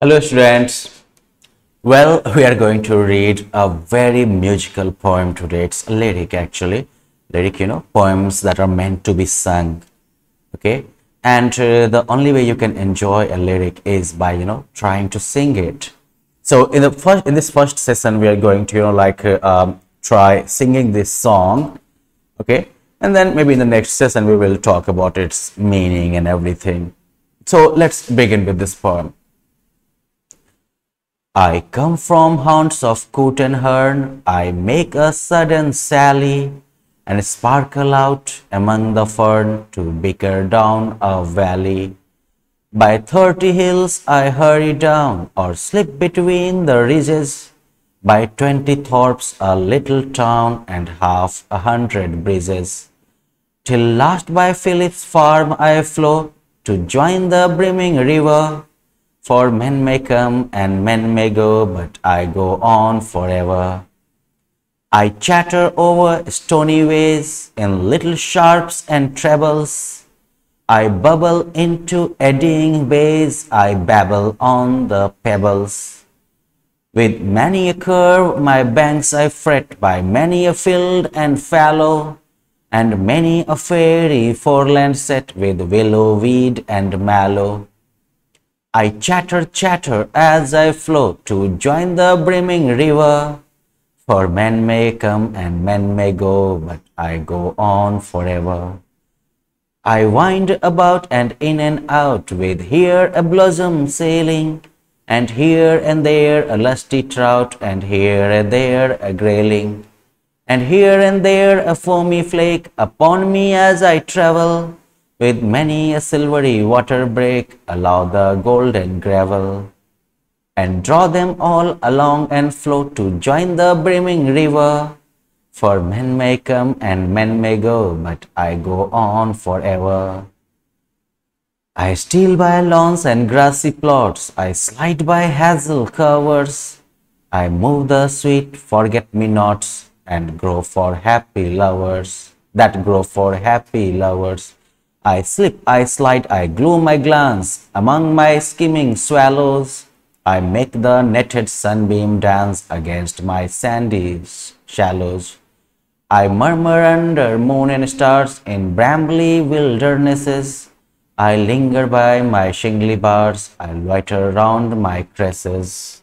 Hello students. Well, we are going to read a very musical poem today. It's a lyric actually. Lyric, you know, poems that are meant to be sung. Okay. And uh, the only way you can enjoy a lyric is by, you know, trying to sing it. So in the first, in this first session, we are going to, you know, like uh, um, try singing this song. Okay. And then maybe in the next session, we will talk about its meaning and everything. So let's begin with this poem. I come from haunts of coot and hern, I make a sudden sally, and sparkle out among the fern to bicker down a valley. By thirty hills I hurry down, or slip between the ridges, by twenty thorps a little town, and half a hundred bridges, till last by Philip's farm I flow, to join the brimming river, for men may come and men may go, but I go on forever. I chatter over stony ways in little sharps and trebles. I bubble into eddying bays, I babble on the pebbles. With many a curve my banks I fret by many a field and fallow, and many a fairy foreland set with willow weed and mallow. I chatter, chatter as I flow to join the brimming river. For men may come and men may go, but I go on forever. I wind about and in and out with here a blossom sailing, and here and there a lusty trout, and here and there a grayling, and here and there a foamy flake upon me as I travel with many a silvery water break allow the golden gravel and draw them all along and flow to join the brimming river. For men may come and men may go, but I go on forever. I steal by lawns and grassy plots, I slide by hazel covers, I move the sweet forget-me-nots and grow for happy lovers, that grow for happy lovers. I slip, I slide, I glue my glance among my skimming swallows. I make the netted sunbeam dance against my sandy shallows. I murmur under moon and stars in brambly wildernesses. I linger by my shingly bars, I loiter round my cresses.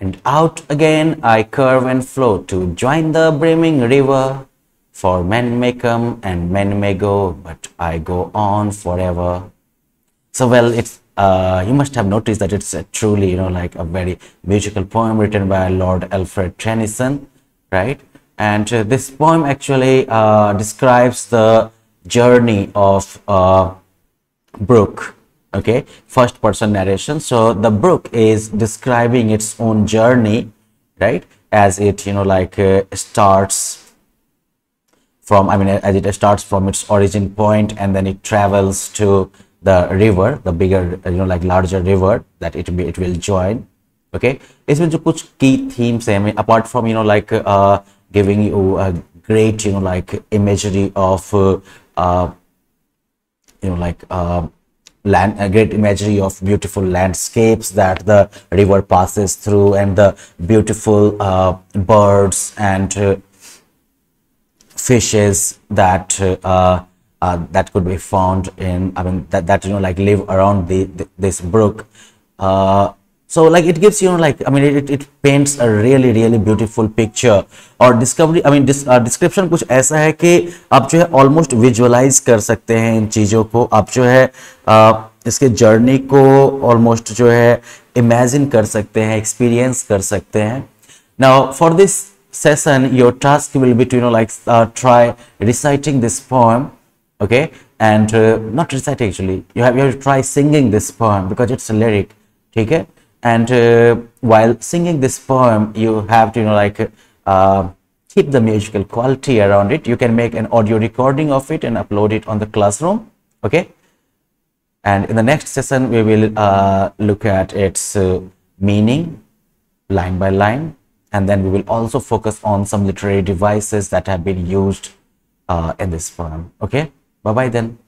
And out again I curve and flow to join the brimming river. For men may come and men may go, but I go on forever. So well, it's uh, you must have noticed that it's truly you know like a very musical poem written by Lord Alfred Tennyson, right? And uh, this poem actually uh, describes the journey of uh, brook okay first person narration so the brook is describing its own journey right as it you know like uh, starts from i mean as it starts from its origin point and then it travels to the river the bigger you know like larger river that it be it will join okay इसमें जो कुछ key themes है I mean apart from you know like uh, giving you a great you know like imagery of uh, uh, you know like uh, land a great imagery of beautiful landscapes that the river passes through and the beautiful uh, birds and uh, fishes that uh, uh that could be found in i mean that, that you know like live around the, the this brook. Uh, so like it gives you know like i mean it, it paints a really really beautiful picture और discovery I mean description कुछ ऐसा है कि आप जो है almost visualise कर सकते हैं इन चीज़ों को आप जो है आ, इसके जर्नी को ऑलमोस्ट जो है इमेजिन कर सकते हैं एक्सपीरियंस कर सकते हैं now for this session your task will be to you know like uh, try reciting this poem okay and uh, not recite actually you have, you have to try singing this poem because it's a lyric okay and uh, while singing this poem you have to you know like uh, keep the musical quality around it. You can make an audio recording of it and upload it on the classroom. Okay. And in the next session, we will uh, look at its uh, meaning line by line. And then we will also focus on some literary devices that have been used uh, in this poem. Okay. Bye-bye then.